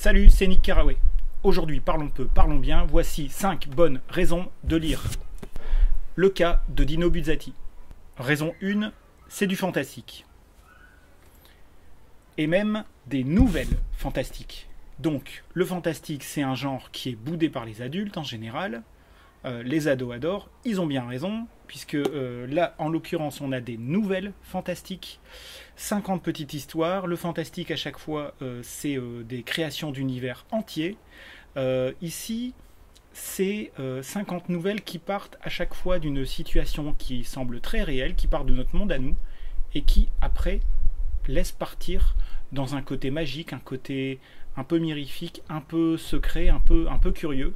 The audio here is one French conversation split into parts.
Salut, c'est Nick Carraway. Aujourd'hui, parlons peu, parlons bien. Voici 5 bonnes raisons de lire. Le cas de Dino Buzzati. Raison 1, c'est du fantastique. Et même des nouvelles fantastiques. Donc, le fantastique, c'est un genre qui est boudé par les adultes en général. Euh, les ados adorent, ils ont bien raison, puisque euh, là, en l'occurrence, on a des nouvelles fantastiques, 50 petites histoires. Le fantastique, à chaque fois, euh, c'est des créations d'univers entiers. ici, c'est 50 nouvelles qui partent à chaque fois d'une situation qui semble très réelle, qui part de notre monde à nous, et qui, après, laisse partir dans un côté magique, un côté un peu mirifique, un peu secret, un peu, un peu curieux.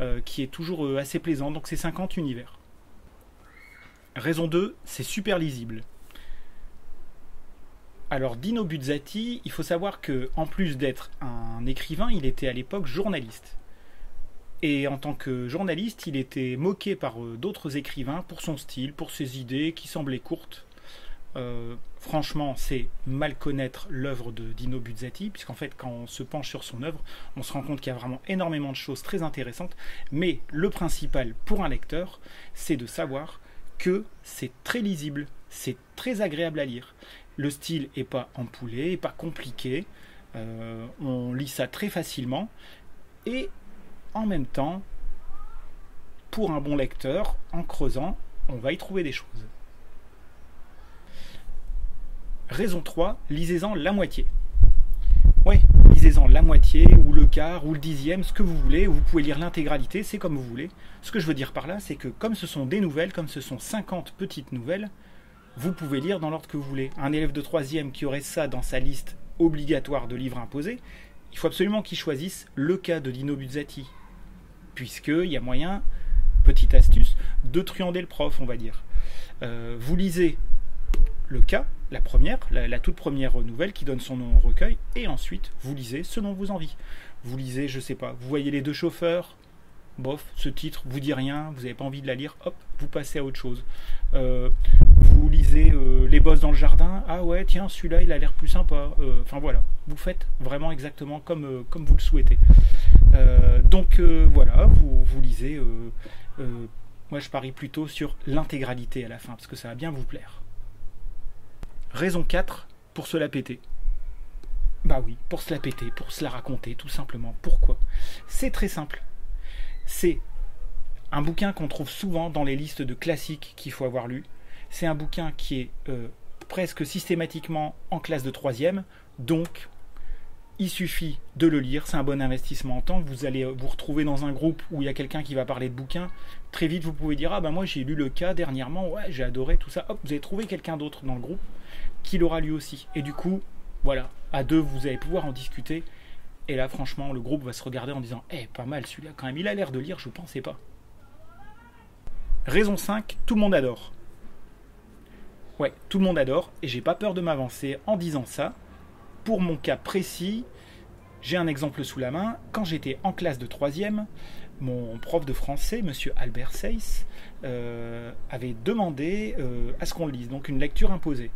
Euh, qui est toujours euh, assez plaisant. Donc c'est 50 univers. Raison 2, c'est super lisible. Alors Dino Buzzati, il faut savoir que en plus d'être un écrivain, il était à l'époque journaliste. Et en tant que journaliste, il était moqué par euh, d'autres écrivains pour son style, pour ses idées qui semblaient courtes. Euh, franchement, c'est mal connaître l'œuvre de Dino Buzzati, puisqu'en fait, quand on se penche sur son œuvre, on se rend compte qu'il y a vraiment énormément de choses très intéressantes. Mais le principal pour un lecteur, c'est de savoir que c'est très lisible, c'est très agréable à lire. Le style n'est pas empoulé, n'est pas compliqué, euh, on lit ça très facilement, et en même temps, pour un bon lecteur, en creusant, on va y trouver des choses. Raison 3, lisez-en la moitié. Oui, lisez-en la moitié, ou le quart, ou le dixième, ce que vous voulez. Vous pouvez lire l'intégralité, c'est comme vous voulez. Ce que je veux dire par là, c'est que comme ce sont des nouvelles, comme ce sont 50 petites nouvelles, vous pouvez lire dans l'ordre que vous voulez. Un élève de troisième qui aurait ça dans sa liste obligatoire de livres imposés, il faut absolument qu'il choisisse le cas de Dino Buzzati. Puisqu'il y a moyen, petite astuce, de truander le prof, on va dire. Euh, vous lisez le cas, la première, la, toute première nouvelle qui donne son nom au recueil, et ensuite vous lisez ce dont vous. Vous lisez, je sais pas, vous voyez les deux chauffeurs, bof, ce titre vous dit rien, vous n'avez pas envie de la lire, hop, vous passez à autre chose. Euh, vous lisez euh, Les bosses dans le jardin, ah ouais, tiens, celui-là il a l'air plus sympa. Euh, enfin voilà, vous faites vraiment exactement comme, comme vous le souhaitez. donc voilà, vous, vous lisez, moi je parie plutôt sur l'intégralité à la fin, parce que ça va bien vous plaire. Raison 4, pour se la péter. Bah oui, pour se la péter, pour se la raconter, tout simplement. Pourquoi? C'est très simple. C'est un bouquin qu'on trouve souvent dans les listes de classiques qu'il faut avoir lu. C'est un bouquin qui est euh, presque systématiquement en classe de troisième, donc il suffit de le lire, c'est un bon investissement en temps. Vous allez vous retrouver dans un groupe où il y a quelqu'un qui va parler de bouquins. Très vite, vous pouvez dire Ah ben moi j'ai lu le cas dernièrement, ouais, j'ai adoré tout ça. Hop, vous allez trouver quelqu'un d'autre dans le groupe qui l'aura lu aussi. Et du coup, voilà, à deux, vous allez pouvoir en discuter. Et là, franchement, le groupe va se regarder en disant Eh, pas mal celui-là, quand même, il a l'air de lire, je pensais pas. Raison 5, tout le monde adore. Ouais, tout le monde adore, et j'ai pas peur de m'avancer en disant ça, pour mon cas précis, j'ai un exemple sous la main. Quand j'étais en classe de troisième, mon prof de français, monsieur Albert Seyss, euh, avait demandé euh, à ce qu'on lise, donc une lecture imposée.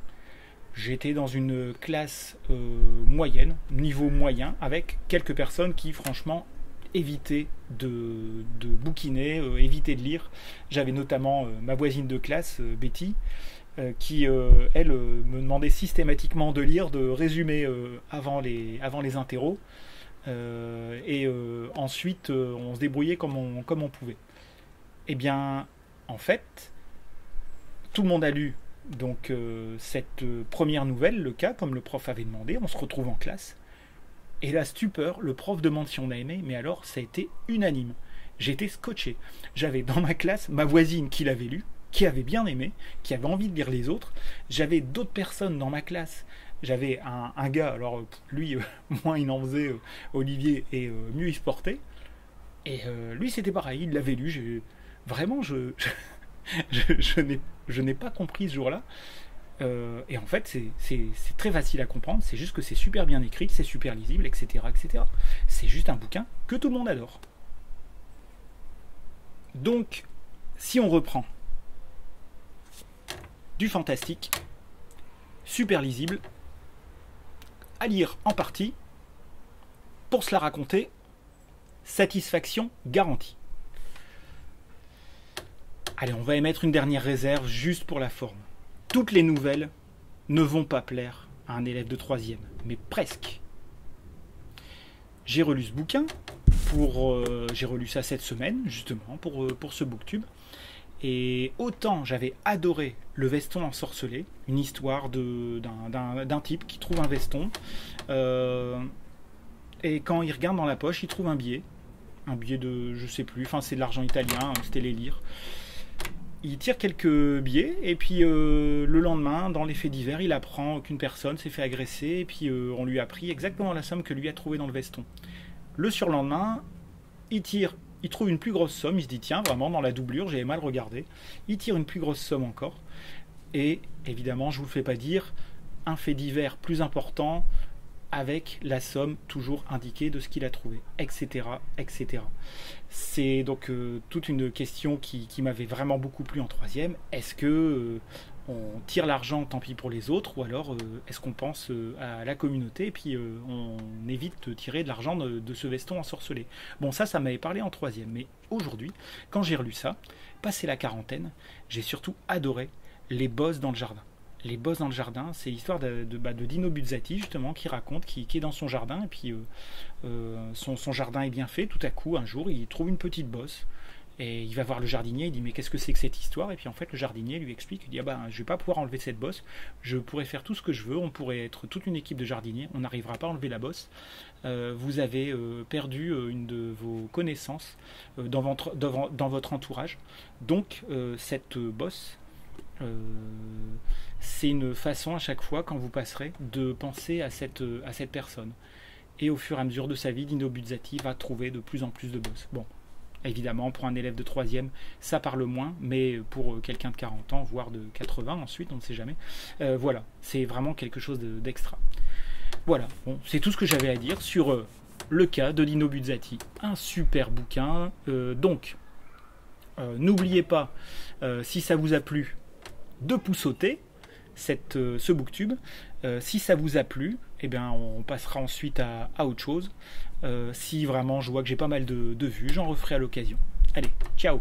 J'étais dans une classe euh, moyenne, niveau moyen, avec quelques personnes qui, franchement, évitaient de, de bouquiner, évitaient de lire. J'avais notamment ma voisine de classe, Betty, qui, euh, elle, euh, me demandait systématiquement de lire, de résumer avant, les, avant les interros. et ensuite, on se débrouillait comme on, comme on pouvait. Eh bien, en fait, tout le monde a lu donc cette première nouvelle, le cas, comme le prof avait demandé. On se retrouve en classe. Et la stupeur, le prof demande si on a aimé, mais alors ça a été unanime. J'étais scotché. J'avais dans ma classe ma voisine qui l'avait lu, qui avait bien aimé, qui avait envie de lire les autres. J'avais d'autres personnes dans ma classe. J'avais un, gars, alors lui, moins il en faisait, euh, Olivier, et euh, mieux il se portait. Et euh, lui, c'était pareil, il l'avait lu. Vraiment, je, je, je n'ai pas compris ce jour-là. et en fait, c'est très facile à comprendre. C'est juste que c'est super bien écrit, c'est super lisible, etc. etc. C'est juste un bouquin que tout le monde adore. Donc, si on reprend du fantastique, super lisible, à lire en partie, pour se la raconter, satisfaction garantie. Allez, on va émettre une dernière réserve juste pour la forme. Toutes les nouvelles ne vont pas plaire à un élève de troisième, mais presque. J'ai relu ce bouquin, pour, euh, j'ai relu ça cette semaine, justement, pour, euh, pour ce booktube. Et autant j'avais adoré le veston ensorcelé, une histoire d'un type qui trouve un veston, euh, et quand il regarde dans la poche, il trouve un billet, un billet de, je sais plus, enfin c'est de l'argent italien, c'était les lire il tire quelques billets et puis euh, le lendemain, dans les faits divers, il apprend qu'une personne s'est fait agresser et puis euh, on lui a pris exactement la somme que lui a trouvé dans le veston. Le surlendemain, il tire, il trouve une plus grosse somme, il se dit tiens vraiment dans la doublure, j'avais mal regardé. Il tire une plus grosse somme encore et évidemment, je vous le fais pas dire, un fait divers plus important avec la somme toujours indiquée de ce qu'il a trouvé, etc. etc. C'est donc euh, toute une question qui, m'avait vraiment beaucoup plu en troisième. Est-ce que euh, on tire l'argent, tant pis pour les autres, ou alors euh, est-ce qu'on pense à la communauté et puis on évite de tirer de l'argent de, ce veston ensorcelé? Bon, ça, ça m'avait parlé en troisième, mais aujourd'hui, quand j'ai relu ça, passé la quarantaine, j'ai surtout adoré les bosses dans le jardin les boss dans le jardin. C'est l'histoire de, de, bah, Dino Buzzati, justement, qui raconte, qui, est dans son jardin, et puis euh, euh, son, jardin est bien fait. Tout à coup, un jour, il trouve une petite bosse. Et il va voir le jardinier, il dit mais qu'est-ce que c'est que cette histoire? Et puis en fait le jardinier lui explique, il dit ah ben je vais pas pouvoir enlever cette bosse, je pourrais faire tout ce que je veux, on pourrait être toute une équipe de jardiniers, on n'arrivera pas à enlever la bosse. Euh, vous avez perdu une de vos connaissances dans, votre entourage, donc cette bosse c'est une façon à chaque fois, quand vous passerez, de penser à cette, cette personne. Et au fur et à mesure de sa vie, Dino Buzzati va trouver de plus en plus de boss. Bon, évidemment, pour un élève de troisième, ça parle moins, mais pour quelqu'un de 40 ans, voire de 80 ensuite, on ne sait jamais. Euh, voilà, c'est vraiment quelque chose d'extra. voilà, c'est tout ce que j'avais à dire sur euh, le cas de Dino Buzzati. Un super bouquin. Euh, donc, n'oubliez pas, si ça vous a plu, de poussoter euh, ce booktube. Euh, si ça vous a plu, eh bien, on passera ensuite à, autre chose. Euh, si vraiment je vois que j'ai pas mal de vues, j'en referai à l'occasion. Allez, ciao